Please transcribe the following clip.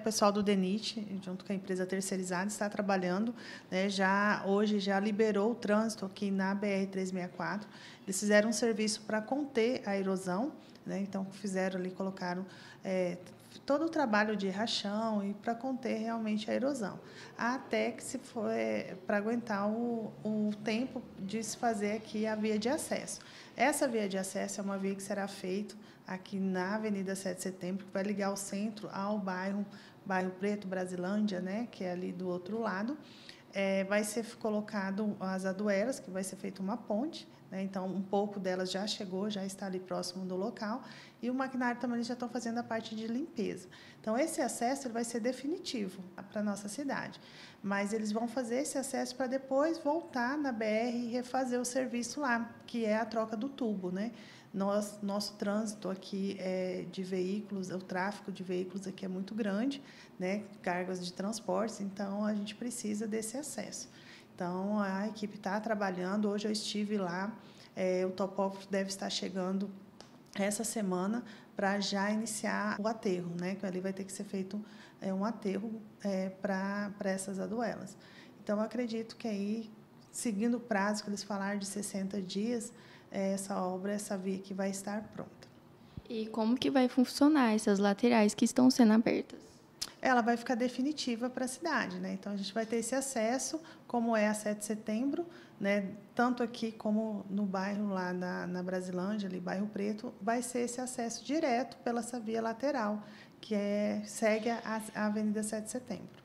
O pessoal do DENIT, junto com a empresa terceirizada, está trabalhando, né, já hoje já liberou o trânsito aqui na BR-364. Eles fizeram um serviço para conter a erosão, né, então fizeram ali, colocaram é, todo o trabalho de rachão e para conter realmente a erosão. Até que se foi é, para aguentar o, o tempo de se fazer aqui a via de acesso. Essa via de acesso é uma via que será feita aqui na Avenida 7 de Setembro, que vai ligar o centro ao bairro bairro Preto, Brasilândia, né, que é ali do outro lado. É, vai ser colocado as aduelas, que vai ser feita uma ponte, né, então um pouco delas já chegou, já está ali próximo do local, e o maquinário também já estão fazendo a parte de limpeza. Então esse acesso ele vai ser definitivo para a nossa cidade, mas eles vão fazer esse acesso para depois voltar na BR e refazer o serviço lá, que é a troca do tubo, né? Nós, nosso trânsito aqui é de veículos, o tráfego de veículos aqui é muito grande, né? cargas de transportes, então a gente precisa desse acesso. Então a equipe está trabalhando, hoje eu estive lá, é, o topógrafo deve estar chegando essa semana para já iniciar o aterro, né? que ali vai ter que ser feito é, um aterro é, para essas aduelas. Então, eu acredito que aí, seguindo o prazo que eles falaram de 60 dias, essa obra, essa via que vai estar pronta. E como que vai funcionar essas laterais que estão sendo abertas? Ela vai ficar definitiva para a cidade, né? Então a gente vai ter esse acesso, como é a 7 de setembro, né? Tanto aqui como no bairro lá na, na Brasilândia, ali bairro Preto, vai ser esse acesso direto pela essa via lateral, que é segue a, a Avenida 7 de Setembro.